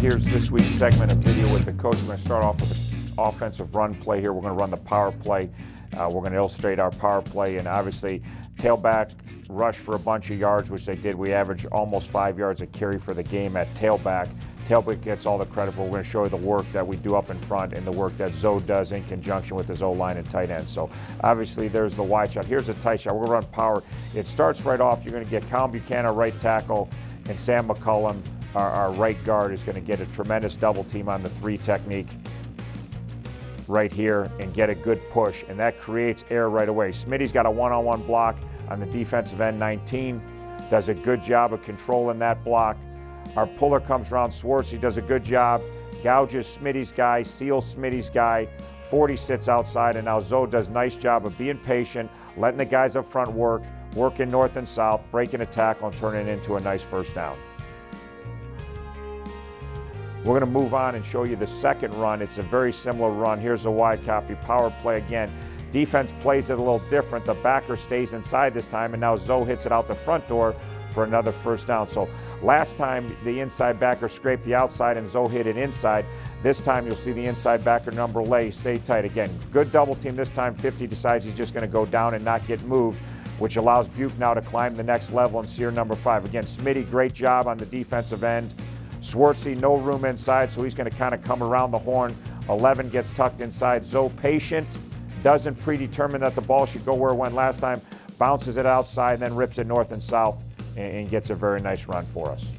here's this week's segment of video with the coach. We're going to start off with an offensive run play here. We're going to run the power play. Uh, we're going to illustrate our power play, and obviously, tailback rush for a bunch of yards, which they did. We averaged almost five yards a carry for the game at tailback. Tailback gets all the credit, but we're going to show you the work that we do up in front and the work that Zoe does in conjunction with his O line and tight end. So obviously, there's the wide shot. Here's a tight shot. We're going to run power. It starts right off. You're going to get Cal Buchanan, right tackle, and Sam McCullum our, our right guard is going to get a tremendous double team on the three technique right here and get a good push, and that creates air right away. Smitty's got a one-on-one block on the defensive end 19, does a good job of controlling that block. Our puller comes around Swartz, he does a good job, gouges Smitty's guy, seals Smitty's guy, 40 sits outside, and now Zoe does a nice job of being patient, letting the guys up front work, working north and south, breaking a tackle, and turning it into a nice first down. We're going to move on and show you the second run. It's a very similar run. Here's a wide copy, power play again. Defense plays it a little different. The backer stays inside this time, and now Zoe hits it out the front door for another first down. So last time the inside backer scraped the outside and Zoe hit it inside. This time you'll see the inside backer number lay, stay tight. Again, good double team this time. 50 decides he's just going to go down and not get moved, which allows Buke now to climb the next level and see number five. Again, Smitty, great job on the defensive end. Swartzy, no room inside, so he's going to kind of come around the horn. 11 gets tucked inside. Zoe patient, doesn't predetermine that the ball should go where it went last time, bounces it outside, then rips it north and south and, and gets a very nice run for us.